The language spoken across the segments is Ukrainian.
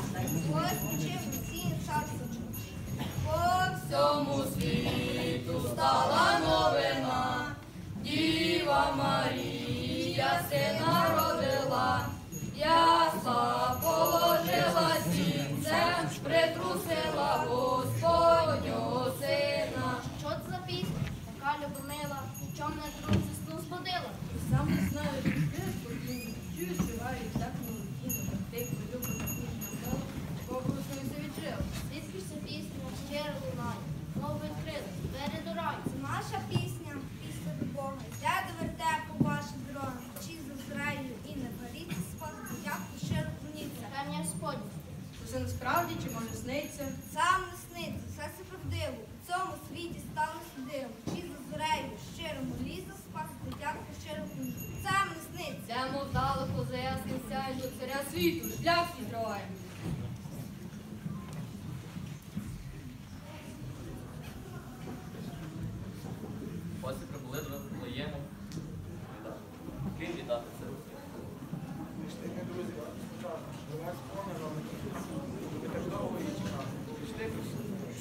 царства, Господь всі царства По всьому світу стала новина, Діва Марія сина родила, ясла положила сінцем, притрусила Господнього сина. Що за пісня, така любомила, нічом не друг сесну збудила. Сам знаю, де. Світу, шлях відриваємо. Ось і прибули до Вифлеєму. Ким віддати це? Пішли, друзі, вона спомнила, ми так довго її чекали. Пішли,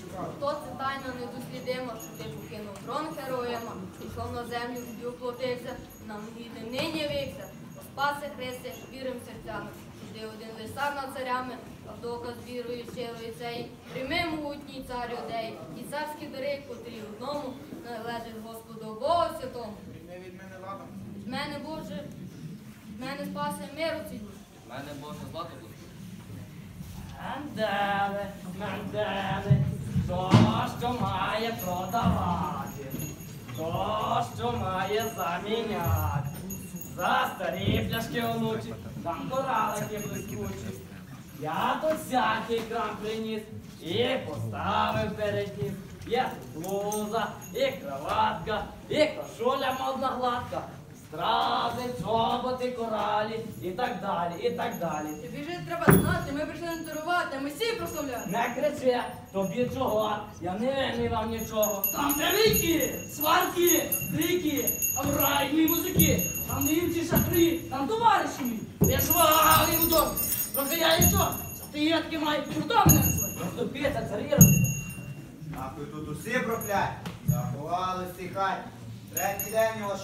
шукали. Хто це тайна недослідима, що ти покинув трон героями, пішов на землю, і оплотився, нам гідним нині вікся. Спаси Христе, вірим серцями, що ти один лиш сам над царями, а в доказ вірою щирої цей. Прийми могутній цар людей, і царські дари, котрі одному належать Господу Богу Святому. Прийми від мене ладом. З мене Боже, з мене спаси миру цій душі. В мене Боже злато буде. Мендели, мендели, то, що має продавати, то, що має заміняти. За старі пляшки онучі, там коралики блискучі. Я тут всякий крам приніс і поставив перед ним. Є тут блуза, і кроватка, і кошуля модна гладка, стрази, чоботи, коралі і так далі, і так далі. Тобі ж треба знати, ми прийшли не турувати, а Месію прославляти. Не кричи, тобі чого? Я не винний вам нічого. Там де віки, сварки, крики, авральні музики, там не інші шахри, там товариші мій. Я швагий удор. Трохи я і то. Ти я таки маю круто мене називати. Розступіться, царіруйте. Нахуй тут усі прокляті, заховались в цій хаті. Третій день я вас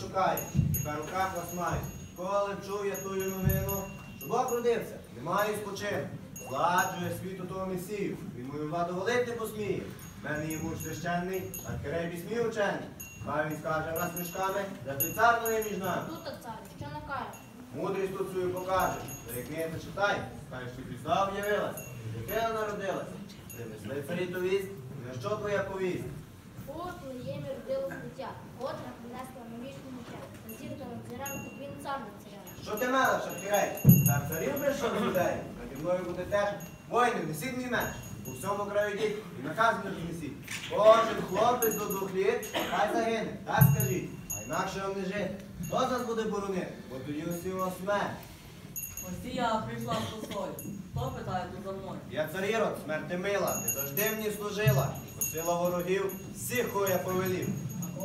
у руках вас маю. Коли чув я тую новину, що Бог родився, немає спочинку. Зладжує світу того месію, він мою владу волити не посміє. В мене є муж священний, архірей письмі учений. Хай він скаже раз мішками, за той цар новий між нами. Тут цар, що накаже? Мудрість тут свою покаже. Та як не читай, хай що пізда об'явилась, дитина народилась. Принесли царі ту вість, на що твоя повість? От Леємі родилось дитя, котра принесла новішню життя. Зірка над царем, він сам царем. Що ти мелеш, архірей? Так царів прийшов з людей. Наді мною буде теж. Воїни, несіть мій меч. У всьому краю йдіть і наказ не принесіть. Кожен хлопець до двох літ, хай загине. Так скажіть. А інакше вам не жити. Хто з нас буде боронити? Бо тоді усі у нас смерть. Ось і я прийшла з посолю. Хто питає тут за мною? Я царірод, смерти мила, ти завжди мені служила. Посила ворогів, всіх кого я повелів.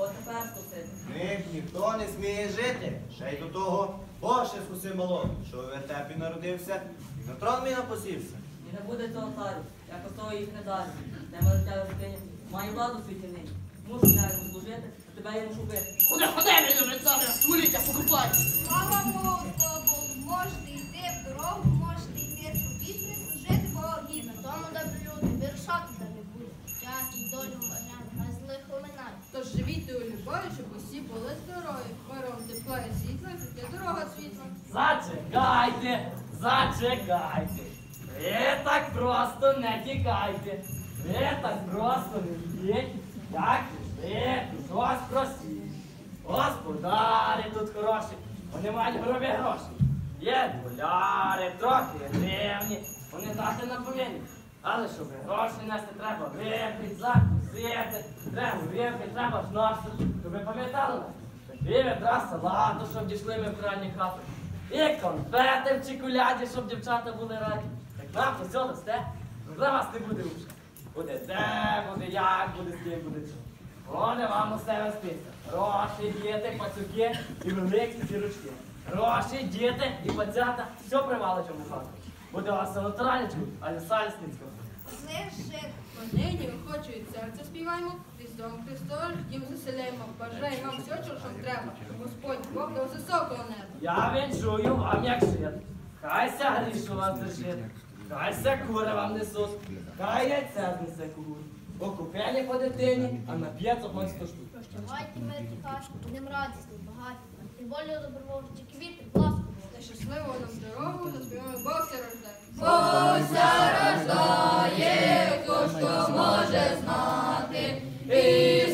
Кого тепер скосити? Них ніхто не сміє жити. Ще й до того Боже скуси мало, що у вертепі народився і на трон мій напосівся. І не буде цього царю, як того їх не дасть. Не велетя дитині. Маю владу в світі нині. Мушу я йому служити, а тебе я мушу бити. Куди ходи, мені добре царя, стуліття покупайте. Слава Богу, слава Богу, можете йти в дорогу, Зачекайте, зачекайте. Ви так просто не тікайте. Ви так просто не йдіть, як ви щось просіть. Господарі тут хороші, вони мають гробі гроші. Є доляри, трохи гривні, вони дати нам повинні. Але щоб гроші нести, треба випити, закусити, треба випити, треба ж носити, щоб ви пам'ятали нас. І відра салату, щоб дійшли ми в крайні хати. І конфети в чекуляді, щоб дівчата були раді. Так то все дасте, для вас не буде вже. Буде де, буде як, буде з ким, буде чого. Вони вам усе вестися. Гроші, діти, пацюки і великі зірочки. Гроші, діти і пацята, все привалить вам у хату. Буде у вас натуральничку, а не сальсницького. Лежить. Нині охочу від серця співаємо, Христом Христос, дім заселяємо, бажаємо вам все, що вам треба. Господь Бог до високого неба. Я вінчую вам як жит. Хайся грішу вас держить. Хайся кури вам несуть. Хай яйця знесе кур. Окупені по дитині, а на п'єцу ось сто штук. Прощавайте мирні хати, будем радісні, багаті. Тим более добровольчі квіти, ласку. Та щасливо нам дорогу, заспіваємо Бог рождає. Богся рождає, хто ж то може знати. Ісус